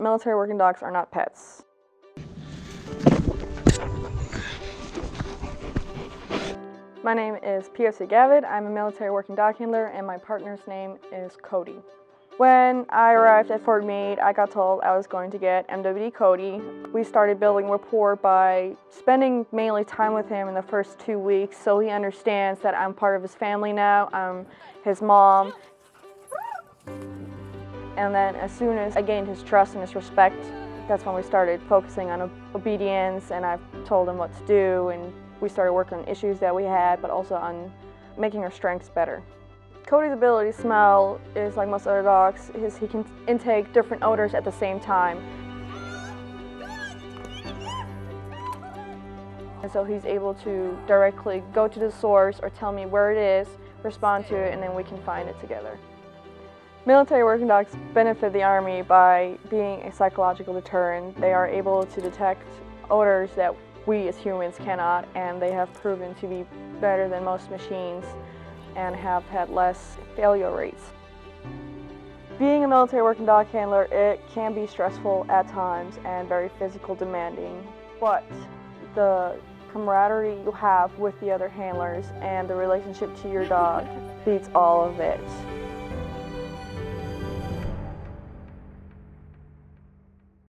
Military working dogs are not pets. My name is PFC Gavit. I'm a military working dog handler, and my partner's name is Cody. When I arrived at Fort Meade, I got told I was going to get MWD Cody. We started building rapport by spending mainly time with him in the first two weeks so he understands that I'm part of his family now. I'm his mom. And then as soon as I gained his trust and his respect, that's when we started focusing on obedience and I've told him what to do and we started working on issues that we had, but also on making our strengths better. Cody's ability to smell is like most other dogs, is he can intake different odors at the same time. And so he's able to directly go to the source or tell me where it is, respond to it, and then we can find it together. Military working dogs benefit the Army by being a psychological deterrent. They are able to detect odors that we as humans cannot, and they have proven to be better than most machines and have had less failure rates. Being a military working dog handler, it can be stressful at times and very physical demanding, but the camaraderie you have with the other handlers and the relationship to your dog beats all of it.